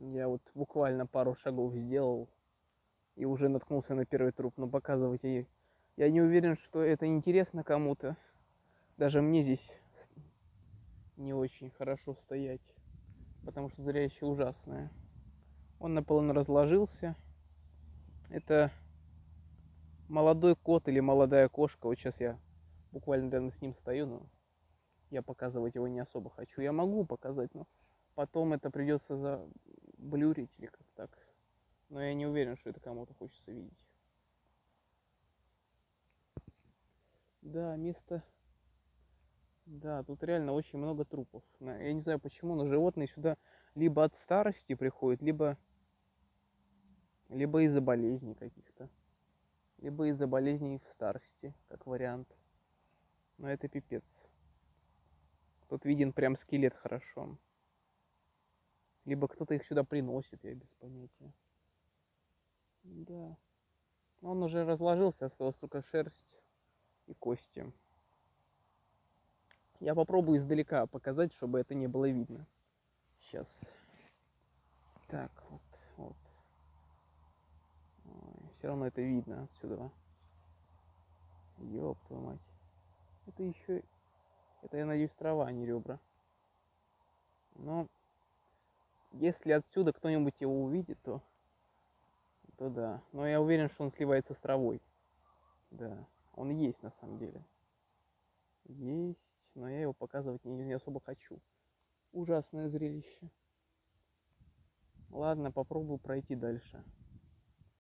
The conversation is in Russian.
Я вот буквально пару шагов сделал и уже наткнулся на первый труп. Но показывать я, я не уверен, что это интересно кому-то. Даже мне здесь не очень хорошо стоять, потому что зрелище ужасное. Он наполовину разложился. Это молодой кот или молодая кошка. Вот сейчас я буквально рядом с ним стою, но я показывать его не особо хочу. Я могу показать, но потом это придется заблюрить или как так. Но я не уверен, что это кому-то хочется видеть. Да, место... Да, тут реально очень много трупов. Я не знаю почему, но животные сюда либо от старости приходят, либо, либо из-за болезней каких-то. Либо из-за болезней в старости, как вариант. Но это пипец. Тут виден прям скелет хорошо. Либо кто-то их сюда приносит, я без понятия. Да. Он уже разложился, осталась только шерсть и кости. Я попробую издалека показать, чтобы это не было видно. Сейчас. Так, вот, вот. Ой, все равно это видно отсюда. Ёб твою мать. Это еще... Это, я надеюсь, трава, а не ребра. Но если отсюда кто-нибудь его увидит, то, то да. Но я уверен, что он сливается с травой. Да, он есть на самом деле. Есть, но я его показывать не, не особо хочу. Ужасное зрелище. Ладно, попробую пройти дальше.